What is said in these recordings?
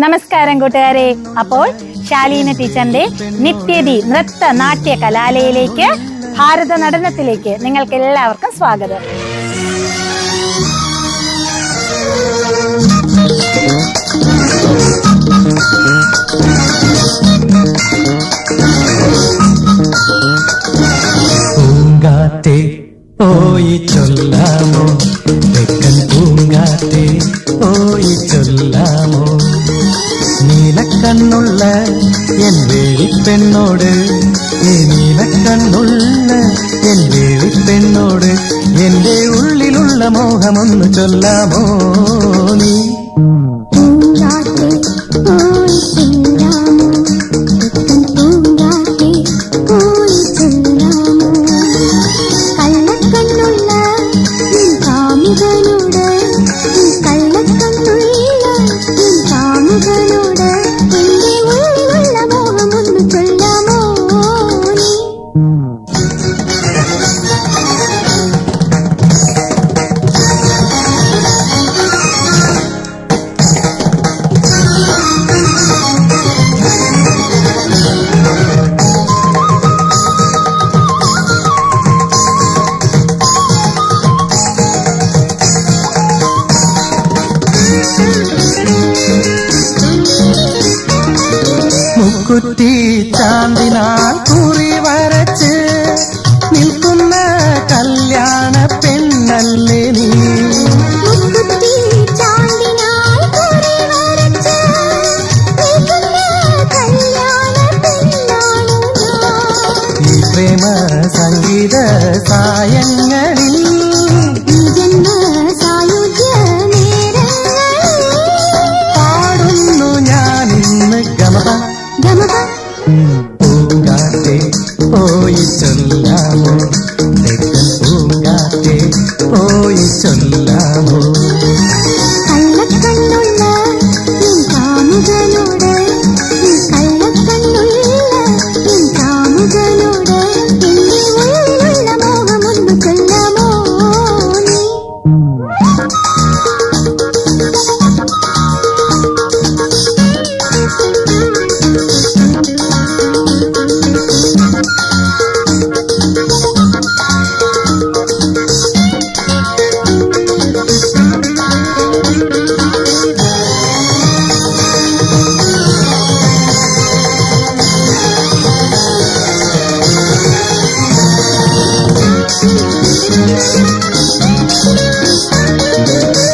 നമസ്കാരം കൂട്ടുകാരെ. അപ്പോൾ ശാലീന ടീച്ചറിന്റെ നിത്യതി നൃത്ത നാട്യ കലാലയയിലേക്ക് ഭാരത നടനത്തിലേക്ക് നിങ്ങൾക്ക് എല്ലാവർക്കും സ്വാഗതം. പൂങ്കാറ്റേ ഓയി ചൊല്ലാമോ? പോയി ചൊല്ലാമോ? നീലക്കണ്ണുള്ള എൻ വേളിപ്പെണ്ണോട് ഈ നീലക്കണ്ണുള്ള എൻ വേളിപ്പെണ്ണോട് എന്റെ ഉള്ളിലുള്ള മോഹമൊന്ന് ചൊല്ലാമോ നീ? സായങ്ങളിൽ പാടുന്നു ഞാൻ ഇന്ന് ഗമക പൂങ്കാറ്റെ പോയി ചൊല്ലാമോ? തെക്കൻ പൂങ്കാറ്റെ പോയി ചൊല്ലാമോ?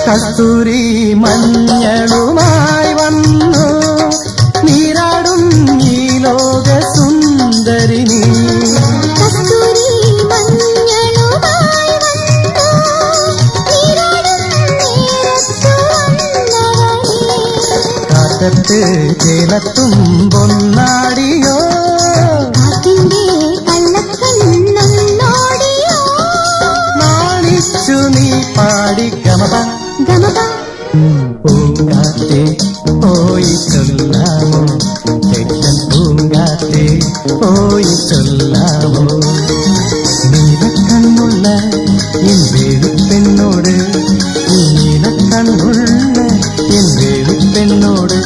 കസ്തൂരി മഞ്ഞളുമായി വന്നു. നീരാടും ഈ ലോക സുന്ദരിനി കാറ്റത്ത് ജലത്തും പൊന്നാടിയോ ഓയി ചൊല്ലാമോ തെക്കൻ പൂങ്കാറ്റേ ഓയി ചൊല്ലാമോ നീലക്കണ്ണുള്ള എൻ വേലുപ്പെണ്ണോട് ഈ നീലക്കണ്ണുള്ള എൻ വേലുപ്പെണ്ണോട്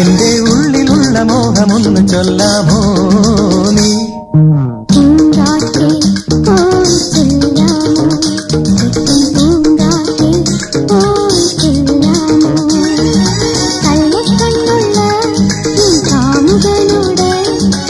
എന്റെ ഉള്ളിലുള്ള മോഹമൊന്ന് ചൊല്ലാമോ? മുതലുടെ